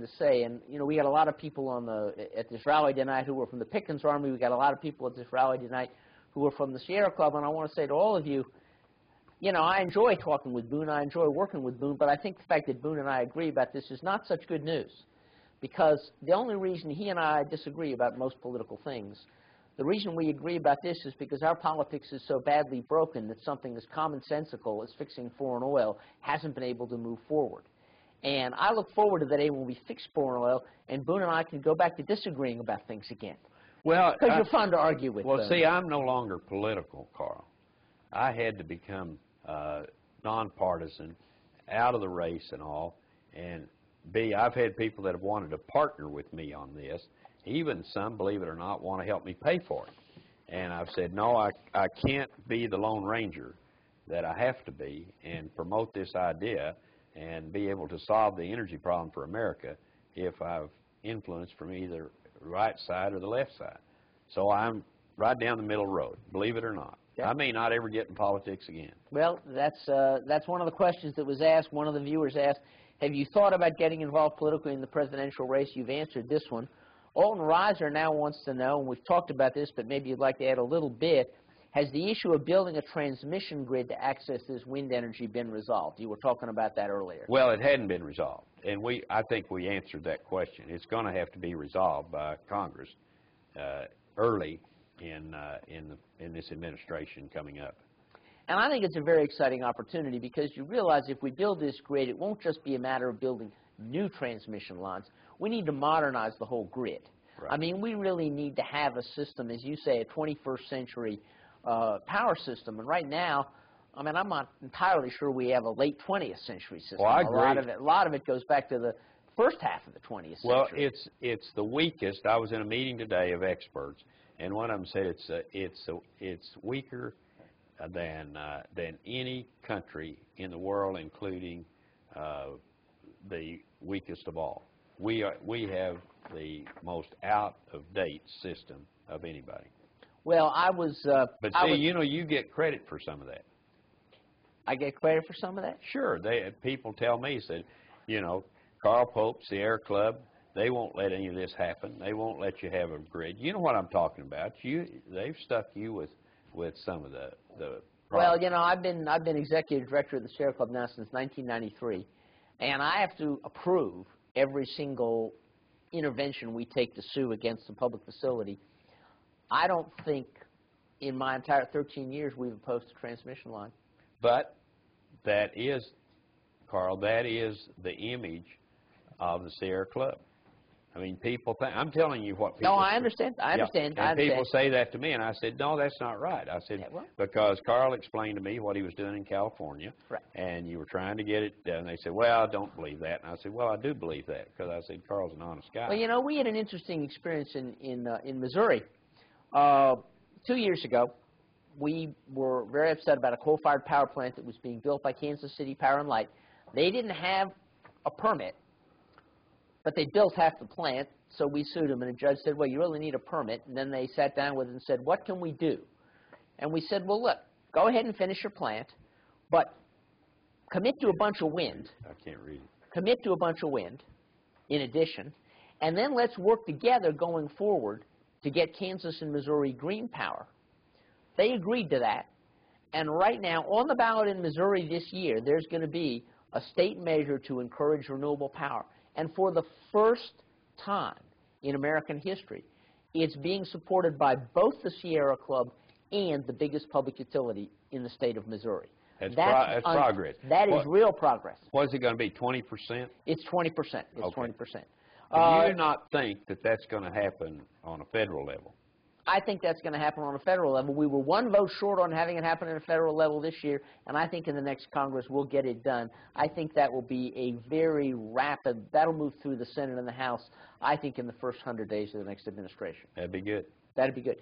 to say, and you know, we got a lot of people on the at this rally tonight who were from the Pickens Army. We got a lot of people at this rally tonight who were from the Sierra Club, and I want to say to all of you, you know, I enjoy talking with Boone. I enjoy working with Boone, but I think the fact that Boone and I agree about this is not such good news, because the only reason he and I disagree about most political things, the reason we agree about this is because our politics is so badly broken that something as commonsensical as fixing foreign oil hasn't been able to move forward. And I look forward to the day when we fix foreign oil and Boone and I can go back to disagreeing about things again. Well, Because you're fun to argue with. Well, see, I'm no longer political, Carl. I had to become uh, nonpartisan, out of the race and all. And B, I've had people that have wanted to partner with me on this. Even some, believe it or not, want to help me pay for it. And I've said, no, I, I can't be the Lone Ranger that I have to be and promote this idea and be able to solve the energy problem for America if I've influenced from either right side or the left side. So I'm right down the middle road, believe it or not. Yeah. I may not ever get in politics again. Well, that's uh, that's one of the questions that was asked. One of the viewers asked, "Have you thought about getting involved politically in the presidential race?" You've answered this one. Alton Reiser now wants to know, and we've talked about this, but maybe you'd like to add a little bit. Has the issue of building a transmission grid to access this wind energy been resolved? You were talking about that earlier. Well, it hadn't been resolved, and we I think we answered that question. It's going to have to be resolved by Congress uh, early in uh, in the in this administration coming up. And I think it's a very exciting opportunity because you realize if we build this grid, it won't just be a matter of building new transmission lines. We need to modernize the whole grid. Right. I mean, we really need to have a system, as you say, a 21st century uh, power system. And right now, I mean, I'm not entirely sure we have a late 20th century system. Well, I A lot of it, a lot of it goes back to the first half of the 20th century. Well, it's it's the weakest. I was in a meeting today of experts, and one of them said it's uh, it's uh, it's weaker than uh, than any country in the world, including uh, the weakest of all. We are we have the most out of date system of anybody. Well, I was. Uh, But see, was- you know, you get credit for some of that. I get credit for some of that. Sure, they people tell me said, you know, Carl Pope, Sierra Club, they won't let any of this happen. They won't let you have a grid. You know what I'm talking about. You they've stuck you with with some of the the Well, you know, I've been I've been executive director of the Sierra Club now since 1993, and I have to approve every single intervention we take to sue against the public facility. I don't think in my entire 13 years we've opposed a transmission line. But that is, Carl, that is the image of the Sierra Club. I mean, people think I'm telling you what people. No, I understand. I Yeah, understand. And I understand. people say that to me, and I said, no, that's not right. I said, Yeah, because Carl explained to me what he was doing in California, Right. and you were trying to get it done. They said, well, I don't believe that. And I said, well, I do believe that, because I said, Carl's an honest guy. Well, you know, we had an interesting experience in in uh, in Missouri. Uh, two years ago, we were very upset about a coal-fired power plant that was being built by Kansas City Power and Light. They didn't have a permit, but they built half the plant, so we sued them. And the judge said, "Well, you really need a permit." And then they sat down with us and said, "What can we do?" And we said, "Well, look, go ahead and finish your plant, but commit to a bunch of wind." I can't read it. commit to a bunch of wind in addition, and then let's work together going forward to get Kansas and Missouri green power. They agreed to that. And right now, on the ballot in Missouri this year, there's going to be a state measure to encourage renewable power. And for the first time in American history, it's being supported by both the Sierra Club and the biggest public utility in the state of Missouri. That's pro- that's progress. That is real progress. What is it going to be, 20%? It's 20%. It's Okay. 20%. Do Uh, you not think that that's going to happen on a federal level? I think that's going to happen on a federal level. We were one vote short on having it happen at a federal level this year, and I think in the next Congress we'll get it done. I think that will be a very rapid, that'll move through the Senate and the House, I think in the first 100 days of the next administration. That'd be good. That'd be good.